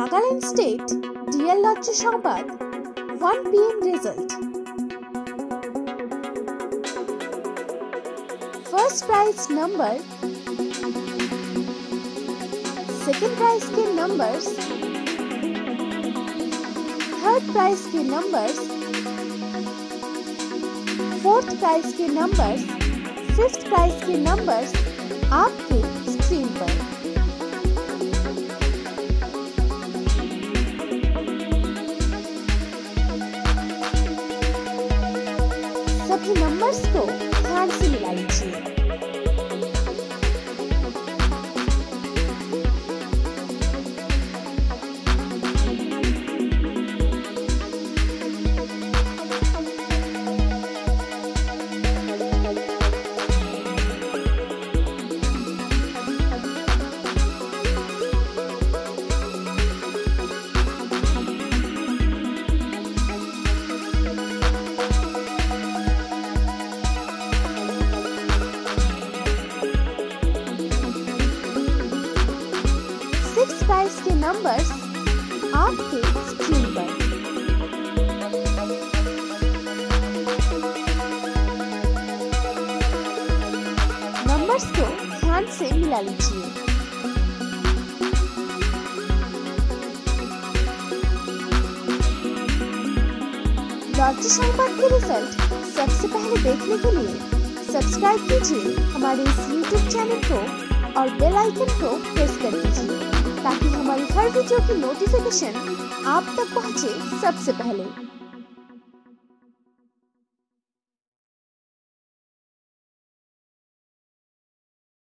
Nagaland State DL Lodge Shambat 1 pm result. First prize number. Second prize के numbers third prize के numbers fourth prize के numbers fifth prize के numbers आपके सभी numbers को ध्यान नंबर्स आपके स्क्रीन पर। नंबर्स को ध्यान से मिला लीजिए। लॉटरी संपाद के रिज़ल्ट सबसे पहले देखने के लिए सब्सक्राइब कीजिए हमारे इस यूट्यूब चैनल को और बेल आइकन को प्रेस कर दीजिए। ताकि हमारी हर वीडियो की नोटिफिकेशन आप तक पहुँचे सबसे पहले।